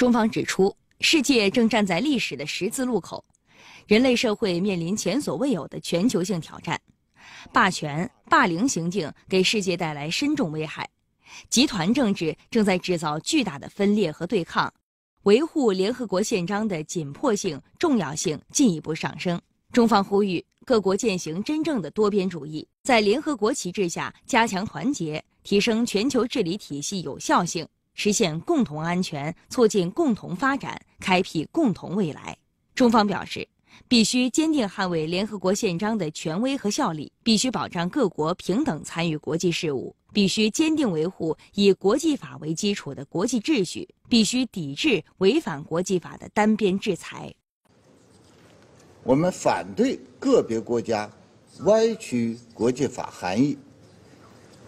中方指出，世界正站在历史的十字路口，人类社会面临前所未有的全球性挑战，霸权、霸凌行径给世界带来深重危害，集团政治正在制造巨大的分裂和对抗，维护联合国宪章的紧迫性、重要性进一步上升。中方呼吁各国践行真正的多边主义，在联合国旗帜下加强团结，提升全球治理体系有效性。实现共同安全，促进共同发展，开辟共同未来。中方表示，必须坚定捍卫联合国宪章的权威和效力，必须保障各国平等参与国际事务，必须坚定维护以国际法为基础的国际秩序，必须抵制违反国际法的单边制裁。我们反对个别国家歪曲国际法含义，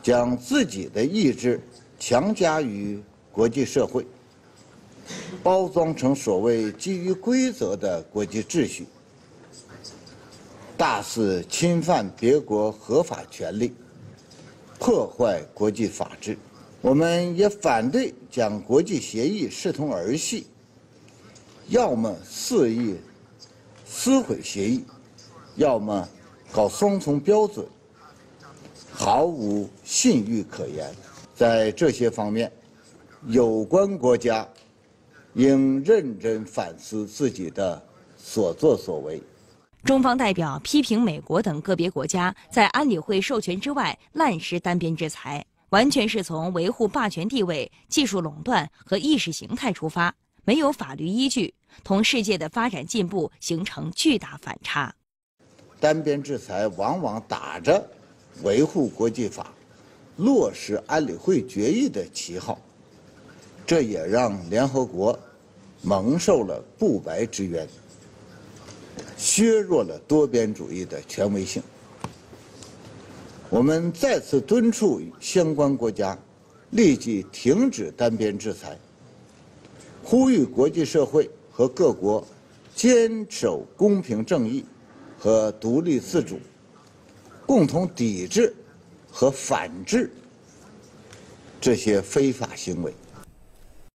将自己的意志强加于。国际社会包装成所谓基于规则的国际秩序，大肆侵犯别国合法权利，破坏国际法治。我们也反对将国际协议视同儿戏，要么肆意撕毁协议，要么搞双重标准，毫无信誉可言。在这些方面。有关国家应认真反思自己的所作所为。中方代表批评美国等个别国家在安理会授权之外滥施单边制裁，完全是从维护霸权地位、技术垄断和意识形态出发，没有法律依据，同世界的发展进步形成巨大反差。单边制裁往往打着维护国际法、落实安理会决议的旗号。这也让联合国蒙受了不白之冤，削弱了多边主义的权威性。我们再次敦促相关国家立即停止单边制裁，呼吁国际社会和各国坚守公平正义和独立自主，共同抵制和反制这些非法行为。